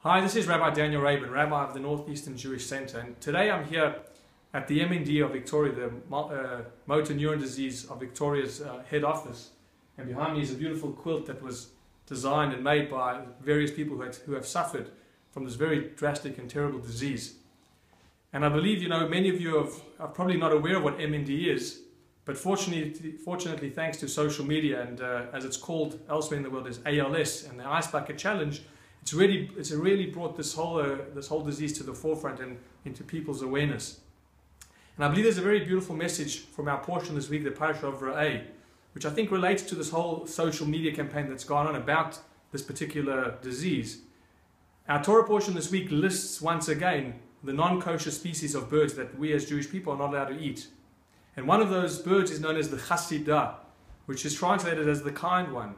Hi, this is Rabbi Daniel Rabin, Rabbi of the Northeastern Jewish Center, and today I'm here at the MND of Victoria, the uh, motor neuron disease of Victoria's uh, head office. And behind me is a beautiful quilt that was designed and made by various people who, had, who have suffered from this very drastic and terrible disease. And I believe, you know, many of you have, are probably not aware of what MND is, but fortunately, fortunately thanks to social media and uh, as it's called elsewhere in the world as ALS and the Ice Bucket Challenge, it's really, it's really brought this whole, uh, this whole disease to the forefront and into people's awareness. And I believe there's a very beautiful message from our portion this week, the Parasha of Re'eh, which I think relates to this whole social media campaign that's gone on about this particular disease. Our Torah portion this week lists once again the non kosher species of birds that we as Jewish people are not allowed to eat. And one of those birds is known as the chasidah, which is translated as the kind one.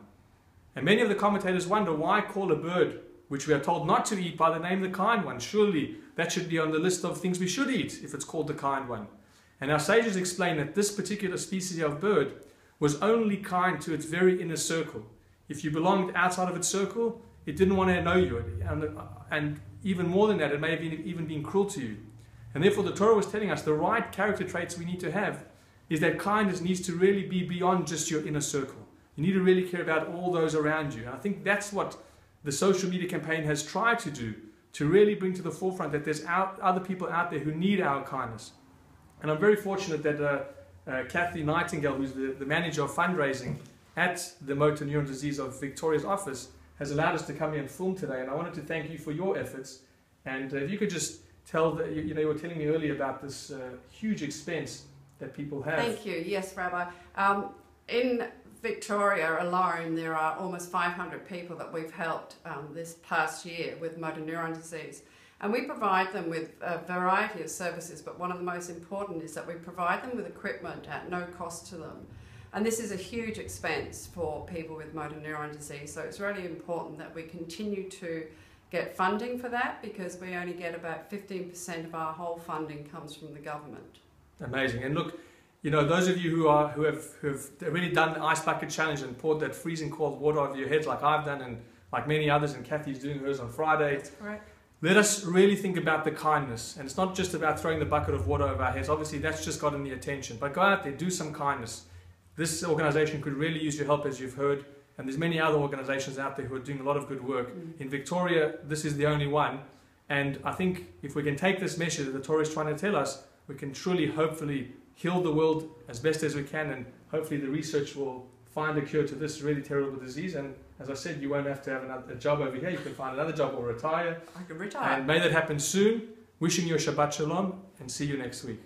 And many of the commentators wonder why call a bird which we are told not to eat by the name the kind one. Surely that should be on the list of things we should eat if it's called the kind one. And our sages explain that this particular species of bird was only kind to its very inner circle. If you belonged outside of its circle, it didn't want to know you. And, and even more than that, it may have even been cruel to you. And therefore, the Torah was telling us the right character traits we need to have is that kindness needs to really be beyond just your inner circle. You need to really care about all those around you. And I think that's what the social media campaign has tried to do to really bring to the forefront that there's out, other people out there who need our kindness. And I'm very fortunate that uh, uh, Kathy Nightingale, who's the, the manager of fundraising at the Motor Neuron Disease of Victoria's office, has allowed us to come here and film today. And I wanted to thank you for your efforts. And uh, if you could just tell, the, you, you, know, you were telling me earlier about this uh, huge expense that people have. Thank you. Yes, Rabbi. Um, in Victoria alone, there are almost 500 people that we've helped um, this past year with motor neuron disease. And we provide them with a variety of services, but one of the most important is that we provide them with equipment at no cost to them. And this is a huge expense for people with motor neuron disease, so it's really important that we continue to get funding for that because we only get about 15% of our whole funding comes from the government. Amazing. And look, you know, those of you who are who have who have really done the ice bucket challenge and poured that freezing cold water over your heads like I've done and like many others, and Kathy's doing hers on Friday. That's correct. Let us really think about the kindness. And it's not just about throwing the bucket of water over our heads. Obviously, that's just gotten the attention. But go out there, do some kindness. This organization could really use your help, as you've heard. And there's many other organizations out there who are doing a lot of good work. Mm-hmm. In Victoria, this is the only one. And I think if we can take this message that the Torah is trying to tell us, we can truly, hopefully, heal the world as best as we can, and hopefully the research will find a cure to this really terrible disease. And as I said, you won't have to have another, a job over here. You can find another job or retire. I can retire. And may that happen soon. Wishing you a Shabbat Shalom and see you next week.